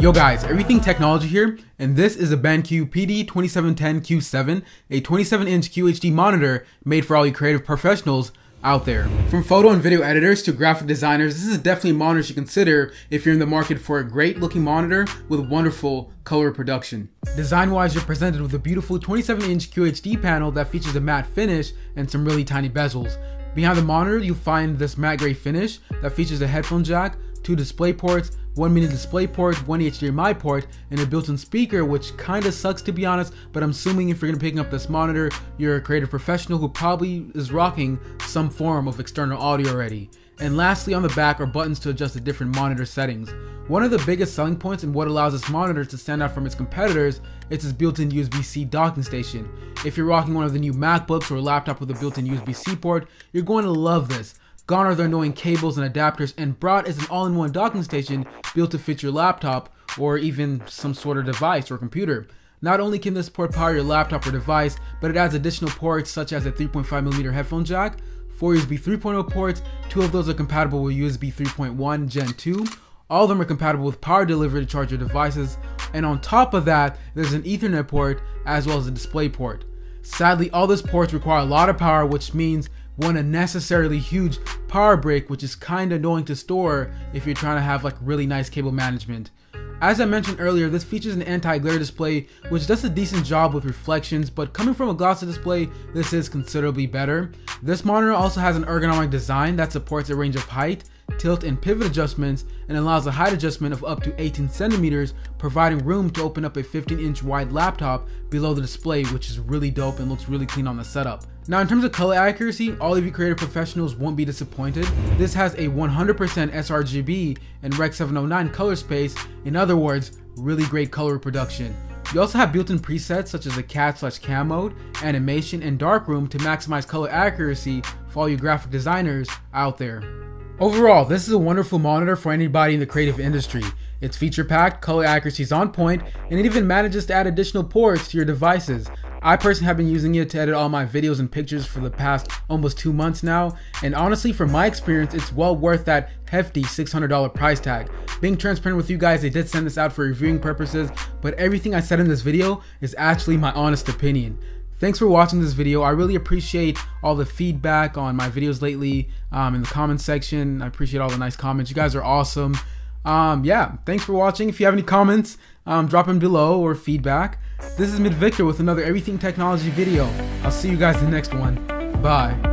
Yo guys, everything technology here, and this is a BenQ PD2710QC, a 27 inch QHD monitor made for all you creative professionals out there. From photo and video editors to graphic designers, this is definitely a monitor to consider if you're in the market for a great looking monitor with wonderful color production. Design wise, you're presented with a beautiful 27 inch QHD panel that features a matte finish and some really tiny bezels. Behind the monitor, you'll find this matte gray finish that features a headphone jack, two display ports, one mini display port, one HDMI port, and a built-in speaker, which kinda sucks to be honest, but I'm assuming if you're gonna pick up this monitor, you're a creative professional who probably is rocking some form of external audio already. And lastly on the back are buttons to adjust the different monitor settings. One of the biggest selling points and what allows this monitor to stand out from its competitors is its built-in USB-C docking station. If you're rocking one of the new MacBooks or a laptop with a built-in USB-C port, you're going to love this. Gone are the annoying cables and adapters and brought is an all-in-one docking station built to fit your laptop or even some sort of device or computer. Not only can this port power your laptop or device, but it adds additional ports such as a 3.5mm headphone jack, 4 USB 3.0 ports, 2 of those are compatible with USB 3.1 Gen 2, all of them are compatible with power delivery to charge your devices, and on top of that, there's an Ethernet port as well as a display port. Sadly, all these ports require a lot of power, which means one necessarily huge power brick, which is kind of annoying to store if you're trying to have like really nice cable management. As I mentioned earlier, this features an anti-glare display which does a decent job with reflections, but coming from a glossy display, this is considerably better. This monitor also has an ergonomic design that supports a range of height, tilt and pivot adjustments and allows a height adjustment of up to 18 centimeters, providing room to open up a 15 inch wide laptop below the display, which is really dope and looks really clean on the setup. Now in terms of color accuracy, all of you creative professionals won't be disappointed. This has a 100% sRGB and Rec 709 color space, in other words, really great color reproduction. You also have built-in presets such as the CAD slash CAM mode, animation, and darkroom to maximize color accuracy for all you graphic designers out there. Overall, this is a wonderful monitor for anybody in the creative industry. It's feature packed, color accuracy is on point, and it even manages to add additional ports to your devices. I personally have been using it to edit all my videos and pictures for the past almost two months now, and honestly, from my experience, it's well worth that hefty $600 price tag. Being transparent with you guys, they did send this out for reviewing purposes, but everything I said in this video is actually my honest opinion. Thanks for watching this video. I really appreciate all the feedback on my videos lately um, in the comment section. I appreciate all the nice comments. You guys are awesome. Um, yeah, thanks for watching. If you have any comments, um, drop them below or feedback. This is Mid Victor with another Everything Technology video. I'll see you guys in the next one. Bye.